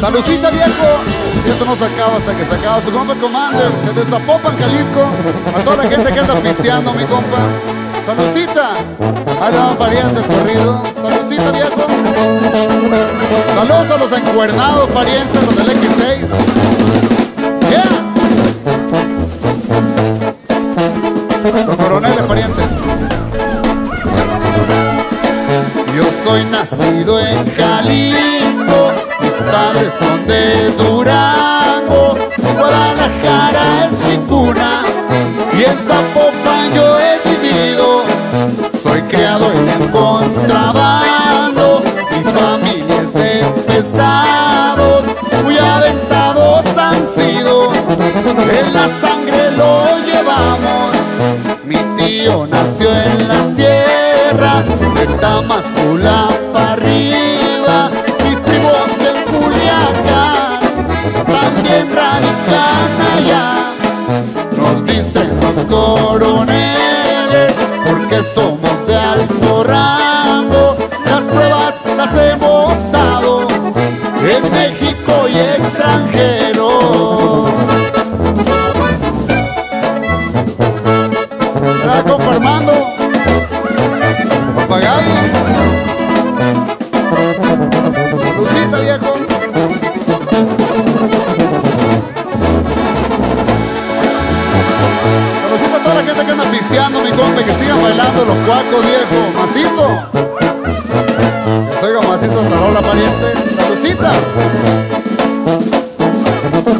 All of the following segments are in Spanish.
Salucita viejo. Esto no se acaba hasta que se acaba. Su compa Commander, desde Zapopan, Jalisco. A toda la gente que anda pisteando, mi compa. Salucita. Ahí le van parientes corrido. Salucita viejo. Saludos a los encuernados parientes, los del X6. Yeah. Los coroneles parientes. Yo soy nacido en Jalisco, padres son de dicen los que sigan bailando los cuacos, viejo. Macizo. Que oiga macizo hasta rola, pariente. Salucita.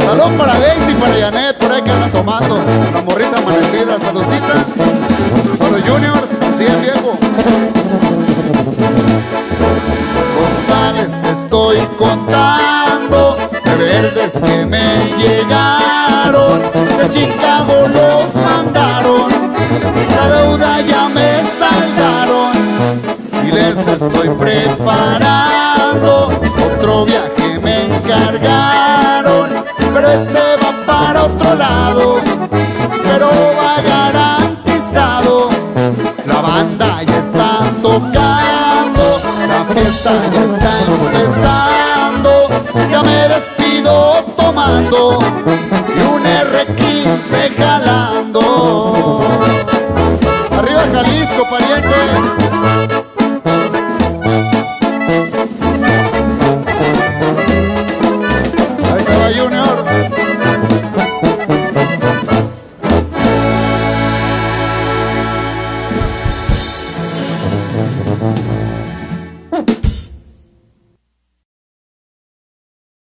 Salud para Daisy, para Janet, por ahí que andan tomando. La morrita amanecida, saludcita. Para los juniors, sí, viejo. Postales estoy contando de verdes que me llegaron. De Chicago Estoy preparando otro viaje me encargaron. Pero este va para otro lado. Pero va garantizado. La banda ya está tocando, la fiesta ya está empezando. Ya me despido tomando y un R15 jalando. Arriba Jalisco, pariente.